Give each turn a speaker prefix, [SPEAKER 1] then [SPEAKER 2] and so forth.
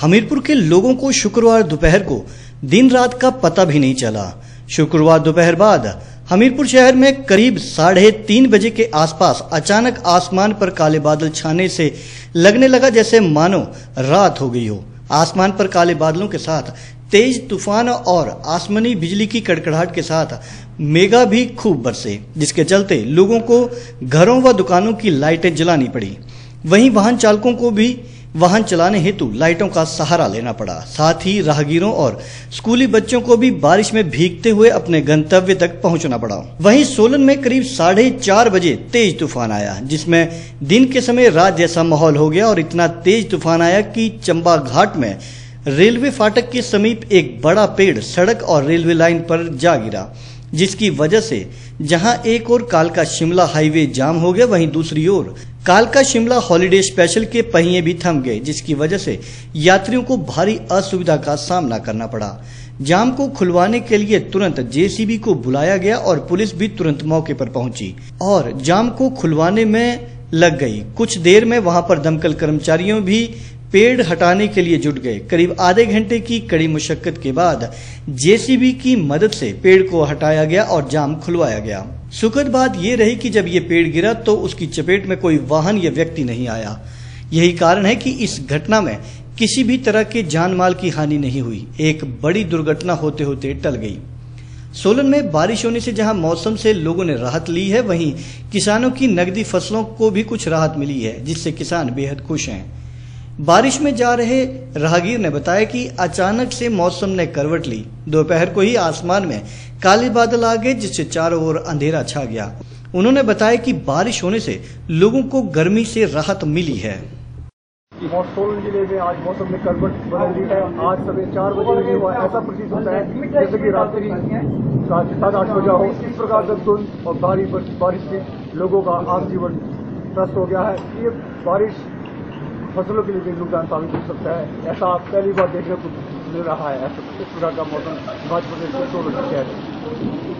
[SPEAKER 1] हमीरपुर के लोगों को शुक्रवार दोपहर को दिन रात का पता भी नहीं चला। शुक्रवार दोपहर बाद हमीरपुर शहर में करीब साढ़े तीन बजे के आसपास अचानक आसमान पर काले बादल छाने से लगने लगा जैसे मानो रात हो गई हो। आसमान पर काले बादलों के साथ तेज तूफ़ान और आसमानी बिजली की कड़कड़ाहट के साथ मेगा भी खूब बरसे, जिसके चलते लोगों को घरों व दुकानों की लाइटें जलानी पड़ी। वहीं वाहन चालकों को भी वाहन चलाने हेतु लाइटों का सहारा लेना पड़ा। साथ ही राहगीरों और स्कूली बच्चों को भी बारिश में भीगते हुए अपने गंतव्य तक पहुँचना पड़ा। वहीं सोलन में करीब साढ़े चार बजे तेज तूफ़ान आया, जिसमें दिन के समय रात जैसा माहौल हो गया और इतना तेज तूफ़ान आया कि चंबा घाट में रेलवे फाटक के समीप एक बड़ा पेड़ सड़क और रेलवे लाइन पर जा गिरा, जिसकी वजह से जहाँ एक और कालका शिमला हाईवे जाम हो गया, वहीं दूसरी ओर कालका शिमला हॉलीडे स्पेशल के पहिए भी थम गए, जिसकी वजह से यात्रियों को भारी असुविधा का सामना करना पड़ा। जाम को खुलवाने के लिए तुरंत जेसीबी को बुलाया गया और पुलिस भी तुरंत मौके पर पहुँची। और जाम को खुलवाने में लग गई। कुछ देर में वहाँ पर दमकल कर्मचारियों भी पेड़ हटाने के लिए जुट गए। करीब आधे घंटे की कड़ी मुशक्कत के बाद जेसीबी की मदद से पेड़ को हटाया गया और जाम खुलवाया गया। सुखद बात यह रही कि जब ये पेड़ गिरा तो उसकी चपेट में कोई वाहन या व्यक्ति नहीं आया। यही कारण है कि इस घटना में किसी भी तरह के जान माल की हानि नहीं हुई। एक बड़ी दुर्घटना होते होते टल गई। सोलन में बारिश होने से जहाँ मौसम से लोगों ने राहत ली है, वहीं किसानों की नकदी फ़सलों को भी कुछ राहत मिली है, जिससे किसान बेहद खुश हैं। बारिश में जा रहे राहगीर ने बताया कि अचानक से मौसम ने करवट ली। दोपहर को ही आसमान में काले बादल आ गए, जिससे चारों ओर अंधेरा छा गया। उन्होंने बताया कि बारिश होने से लोगों को गर्मी से राहत मिली है।
[SPEAKER 2] सोलन ज़िले में आज मौसम में करवट बदल रही है। आज सुबह चार बजे भी हुआ ऐसा प्रतीत होता है जैसे कि रात्रि साढ़े आठ बजा हो। इस प्रकार धुंध और भारी बारिश से लोगों का आम जीवन त्रस्त हो गया है। ये बारिश फ़सलों के लिए भी नुकसान साबित हो सकता है? ऐसा आप पहली बार देखने को मिल रहा है, ऐसा इस प्रकार का मौसम भाजपा के शहर